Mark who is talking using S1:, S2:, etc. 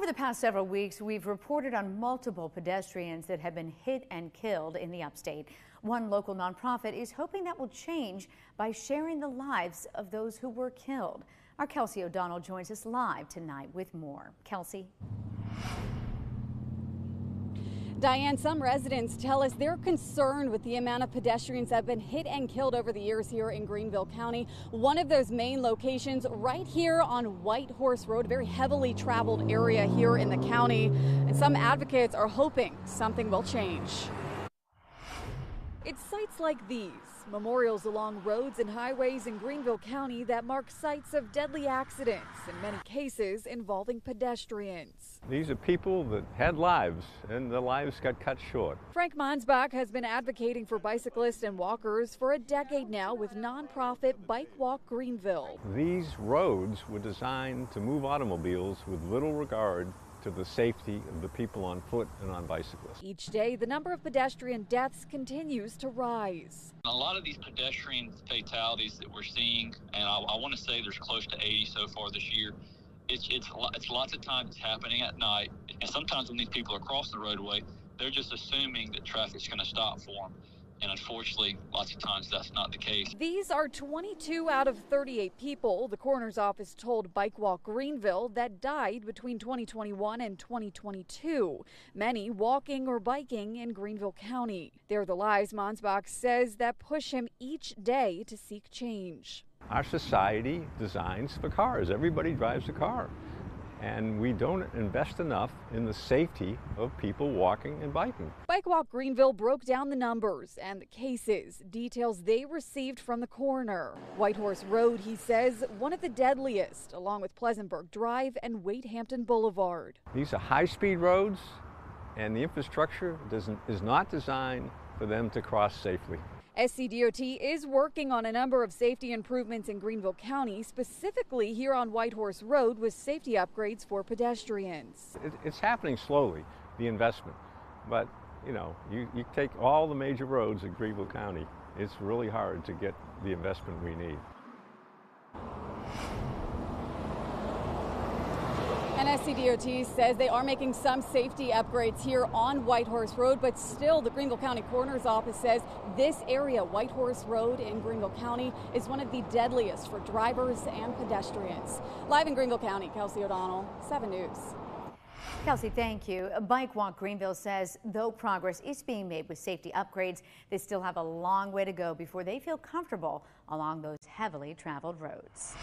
S1: Over the past several weeks, we've reported on multiple pedestrians that have been hit and killed in the upstate. One local nonprofit is hoping that will change by sharing the lives of those who were killed. Our Kelsey O'Donnell joins us live tonight with more. Kelsey.
S2: Diane, some residents tell us they're concerned with the amount of pedestrians that have been hit and killed over the years here in Greenville County. One of those main locations right here on White Horse Road, a very heavily traveled area here in the county. And some advocates are hoping something will change. It's sites like these, memorials along roads and highways in Greenville County that mark sites of deadly accidents, in many cases involving pedestrians.
S3: These are people that had lives and their lives got cut short.
S2: Frank Mansbach has been advocating for bicyclists and walkers for a decade now with nonprofit Bike Walk Greenville.
S3: These roads were designed to move automobiles with little regard to the safety of the people on foot and on bicycles.
S2: Each day, the number of pedestrian deaths continues to rise.
S4: A lot of these pedestrian fatalities that we're seeing, and I, I want to say there's close to 80 so far this year, it's, it's, it's lots of times it's happening at night. And sometimes when these people are crossing the roadway, they're just assuming that traffic's going to stop for them. And unfortunately, lots of times that's not the case.
S2: These are 22 out of 38 people, the coroner's office told Bike Walk Greenville, that died between 2021 and 2022. Many walking or biking in Greenville County. They're the lives Mansbach says that push him each day to seek change.
S3: Our society designs for cars. Everybody drives a car and we don't invest enough in the safety of people walking and biking.
S2: Bike Walk Greenville broke down the numbers and the cases, details they received from the coroner. Whitehorse Road, he says, one of the deadliest, along with Pleasantburg Drive and Wade Hampton Boulevard.
S3: These are high-speed roads, and the infrastructure is not designed for them to cross safely.
S2: SCDOT is working on a number of safety improvements in Greenville County, specifically here on Whitehorse Road with safety upgrades for pedestrians.
S3: It's happening slowly, the investment, but you know, you, you take all the major roads in Greenville County, it's really hard to get the investment we need.
S2: NSCDOT says they are making some safety upgrades here on Whitehorse Road, but still the Greenville County Coroner's Office says this area, Whitehorse Road in Greenville County, is one of the deadliest for drivers and pedestrians. Live in Greenville County, Kelsey O'Donnell, 7 News.
S1: Kelsey, thank you. Bike Walk Greenville says though progress is being made with safety upgrades, they still have a long way to go before they feel comfortable along those heavily traveled roads.